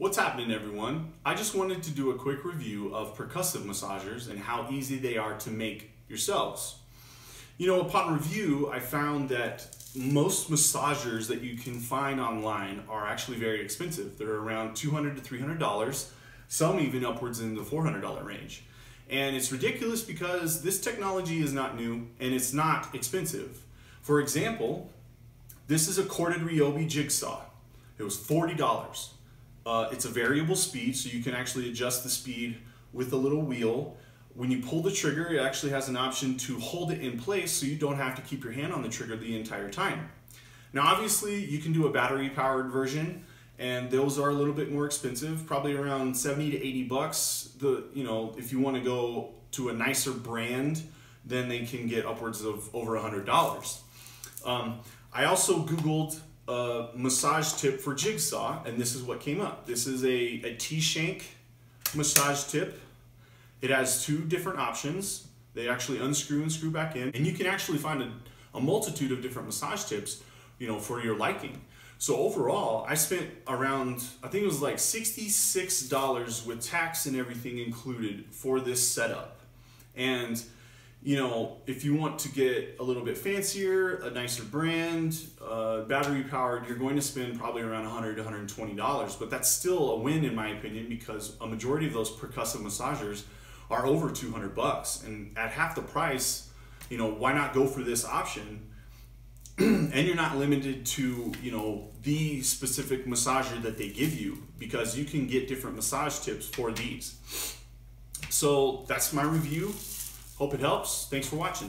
What's happening everyone? I just wanted to do a quick review of percussive massagers and how easy they are to make yourselves. You know, upon review, I found that most massagers that you can find online are actually very expensive. They're around $200 to $300, some even upwards in the $400 range. And it's ridiculous because this technology is not new and it's not expensive. For example, this is a corded Ryobi jigsaw. It was $40. Uh, it's a variable speed, so you can actually adjust the speed with a little wheel. When you pull the trigger, it actually has an option to hold it in place so you don't have to keep your hand on the trigger the entire time. Now, obviously, you can do a battery powered version, and those are a little bit more expensive, probably around 70 to 80 bucks. The, you know, if you want to go to a nicer brand, then they can get upwards of over $100. Um, I also Googled a massage tip for jigsaw, and this is what came up. This is a, a T-shank massage tip. It has two different options. They actually unscrew and screw back in, and you can actually find a, a multitude of different massage tips, you know, for your liking. So overall, I spent around, I think it was like $66 with tax and everything included for this setup. And you know, if you want to get a little bit fancier, a nicer brand, uh, battery powered, you're going to spend probably around 100 to 120 dollars. But that's still a win in my opinion because a majority of those percussive massagers are over 200 bucks, and at half the price, you know, why not go for this option? and you're not limited to you know the specific massager that they give you because you can get different massage tips for these. So that's my review. Hope it helps. Thanks for watching.